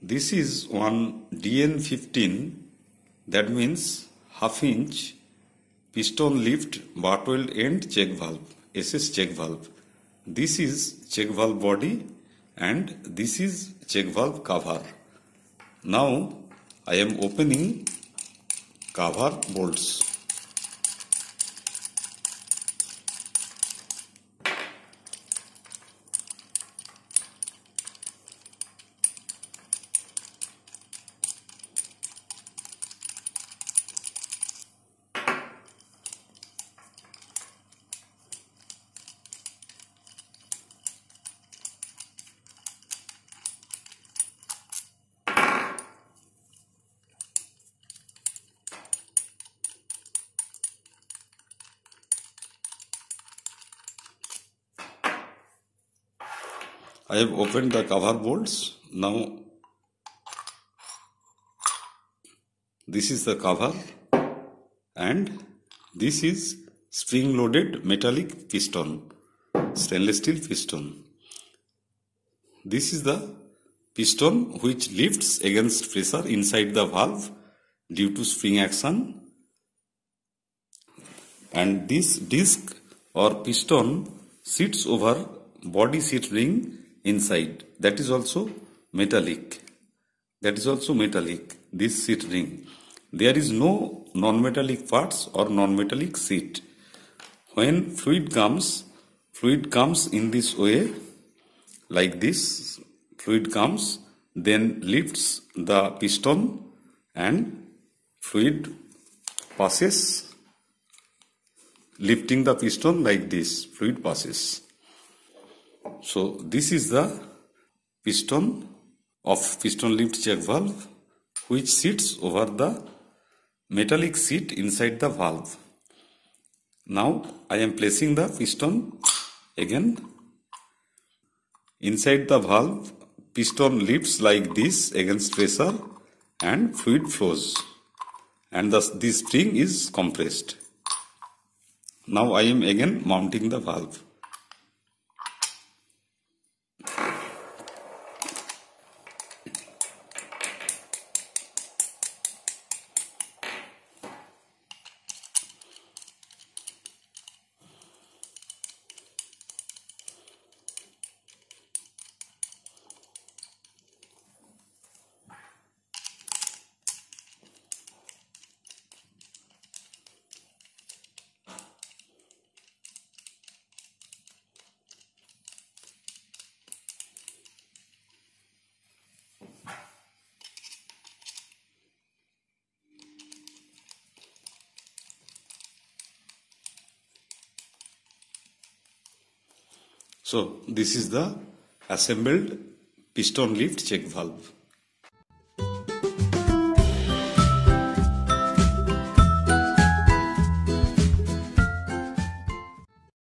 This is one DN15 that means half inch piston lift butt end check valve SS check valve. This is check valve body and this is check valve cover. Now I am opening cover bolts. I have opened the cover bolts. Now this is the cover and this is spring loaded metallic piston, stainless steel piston. This is the piston which lifts against pressure inside the valve due to spring action and this disc or piston sits over body seat ring inside. That is also metallic. That is also metallic this seat ring. There is no non-metallic parts or non-metallic seat. When fluid comes fluid comes in this way like this fluid comes then lifts the piston and fluid passes lifting the piston like this fluid passes so this is the piston of piston lift check valve which sits over the metallic seat inside the valve. Now I am placing the piston again inside the valve piston lifts like this against pressure and fluid flows and thus this spring is compressed. Now I am again mounting the valve. So this is the assembled piston lift check valve.